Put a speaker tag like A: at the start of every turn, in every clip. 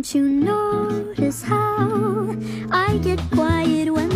A: Don't you notice how I get quiet when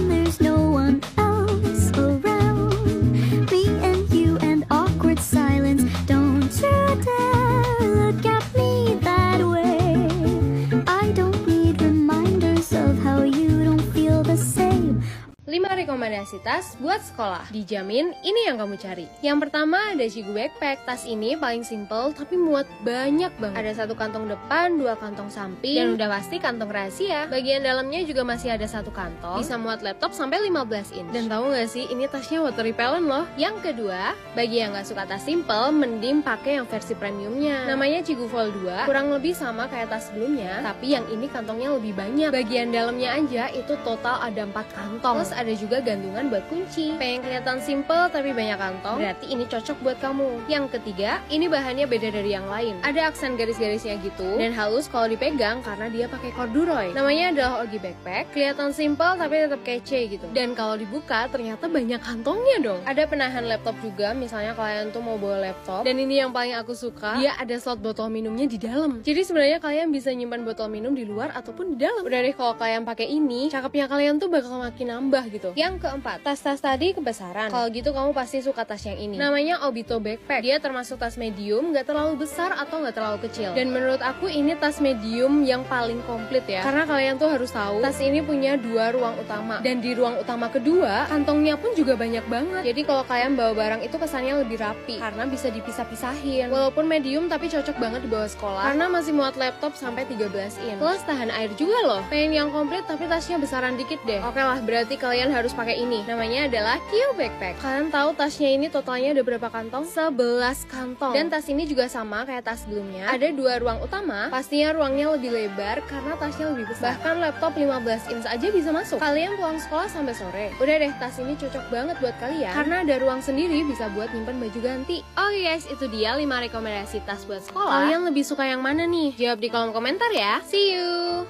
B: 5 rekomendasi tas buat sekolah. Dijamin ini yang kamu cari. Yang pertama ada Cigu Backpack. Tas ini paling simple tapi muat banyak banget. Ada satu kantong depan, dua kantong samping, dan udah pasti kantong rahasia. Bagian dalamnya juga masih ada satu kantong. Bisa muat laptop sampai 15 in. Dan tahu nggak sih, ini tasnya water repellent loh. Yang kedua, bagi yang nggak suka tas simple, mending pakai yang versi premiumnya. Namanya Cigu Fold 2. Kurang lebih sama kayak tas sebelumnya, tapi yang ini kantongnya lebih banyak. Bagian dalamnya aja itu total ada 4 kantong. Terus ada juga gantungan buat kunci. Pengen kelihatan simple tapi banyak kantong, berarti ini cocok buat kamu. Yang ketiga, ini bahannya beda dari yang lain. Ada aksen garis-garisnya gitu dan halus kalau dipegang karena dia pakai corduroy. Namanya adalah Ogi Backpack. Kelihatan simple tapi tetap kece gitu. Dan kalau dibuka ternyata banyak kantongnya dong. Ada penahan laptop juga, misalnya kalian tuh mau bawa laptop. Dan ini yang paling aku suka, dia ada slot botol minumnya di dalam. Jadi sebenarnya kalian bisa nyimpan botol minum di luar ataupun di dalam. Udah deh kalau kalian pakai ini, cakepnya kalian tuh bakal makin nambah gitu. Yang keempat, tas-tas tadi kebesaran. Kalau gitu kamu pasti suka tas yang ini. Namanya Obito Backpack. Dia termasuk tas medium, nggak terlalu besar atau nggak terlalu kecil. Dan menurut aku ini tas medium yang paling komplit ya. Karena kalian tuh harus tahu, tas ini punya dua ruang utama. Dan di ruang utama kedua, kantongnya pun juga banyak banget. Jadi kalau kalian bawa barang itu kesannya lebih rapi karena bisa dipisah-pisahin. Walaupun medium tapi cocok banget dibawa sekolah karena masih muat laptop sampai 13 in. Plus tahan air juga loh. Pengen yang komplit tapi tasnya besaran dikit deh. Oke lah, berarti kalian harus pakai ini. Namanya adalah Kyo Backpack. Kalian tahu tasnya ini totalnya ada berapa kantong? 11 kantong. Dan tas ini juga sama kayak tas sebelumnya. Ada dua ruang utama. Pastinya ruangnya lebih lebar karena tasnya lebih besar. Bahkan laptop 15 inch aja bisa masuk. Kalian pulang sekolah sampai sore. Udah deh, tas ini cocok banget buat kalian karena ada ruang sendiri bisa buat nyimpen baju ganti. Oke guys, itu dia 5 rekomendasi tas buat sekolah. Kalian lebih suka yang mana nih? Jawab di kolom komentar ya. See you.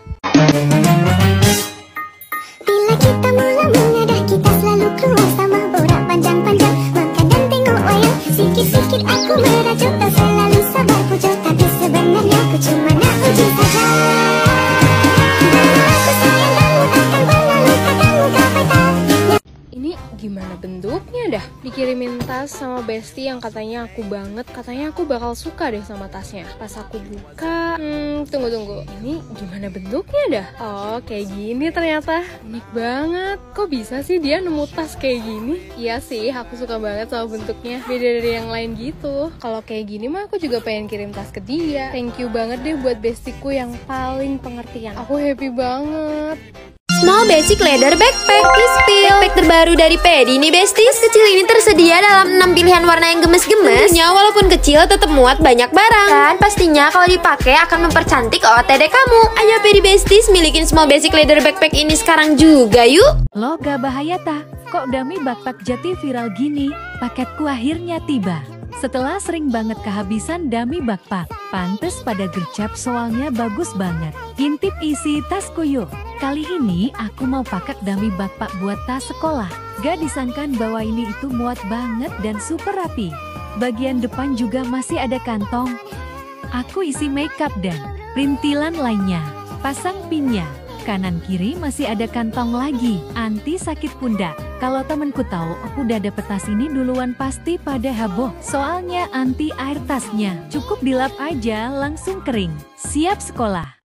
A: Bila kita mula
B: close gimana bentuknya dah? Dikirimin tas sama Besti yang katanya aku banget, katanya aku bakal suka deh sama tasnya. Pas aku buka, hmm, tunggu tunggu. Ini gimana bentuknya dah? Oh, kayak gini ternyata. Unik banget. Kok bisa sih dia nemu tas kayak gini? Iya sih, aku suka banget sama bentuknya. Beda dari yang lain gitu. Kalau kayak gini mah aku juga pengen kirim tas ke dia. Thank you banget deh buat bestiku yang paling pengertian. Aku happy banget.
C: Small Basic Leather Backpack Ispil Backpack terbaru dari Pedi nih besties Kecil ini tersedia dalam 6 pilihan warna yang gemes-gemes Tentunya walaupun kecil tetap muat banyak barang Dan pastinya kalau dipakai akan mempercantik OOTD kamu Ayo Pedi besties milikin Small Basic Leather Backpack ini sekarang juga yuk
D: Lo gak bahaya ta? Kok dami backpack jati viral gini? Paketku akhirnya tiba. Setelah sering banget kehabisan dami backpack, pantes pada gercep soalnya bagus banget. Intip isi tasku yuk. Kali ini aku mau pakai dami backpack buat tas sekolah. Gak disangkan bahwa ini itu muat banget dan super rapi. Bagian depan juga masih ada kantong. Aku isi makeup dan perintilan lainnya. Pasang pinnya. Kanan kiri masih ada kantong lagi, anti sakit pundak. Kalau temenku tahu aku udah dapet tas ini duluan pasti pada heboh. Soalnya anti air tasnya, cukup dilap aja langsung kering. Siap sekolah.